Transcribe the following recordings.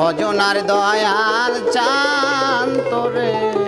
ভজনার দয়াল চান তোরে।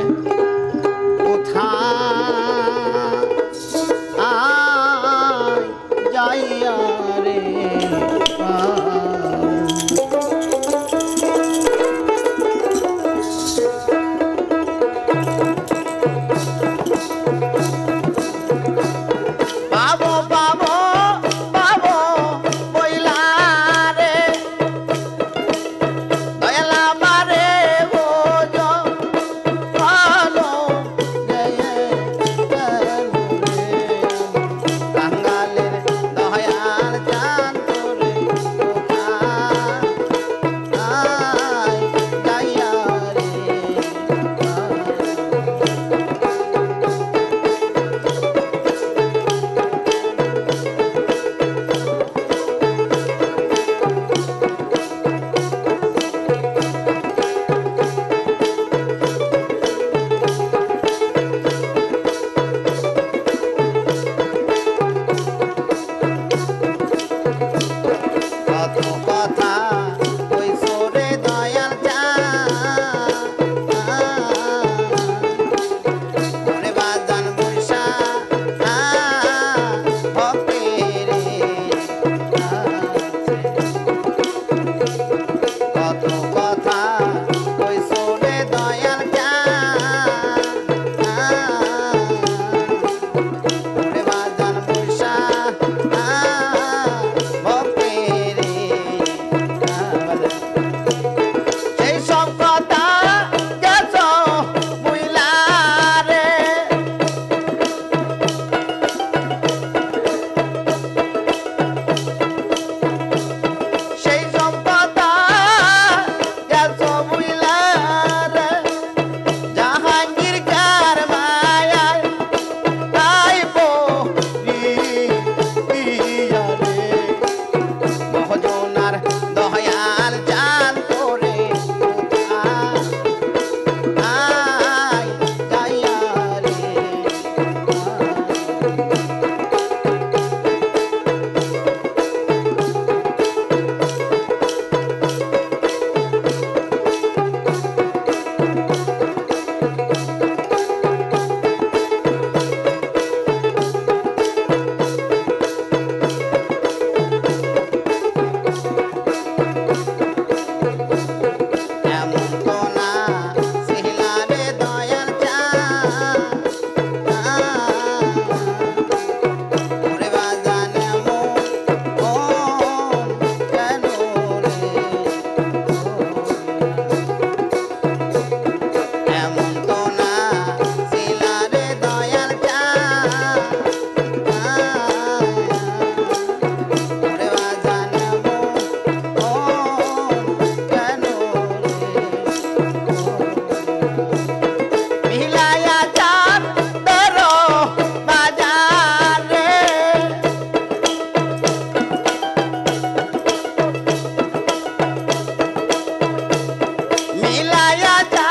ya ya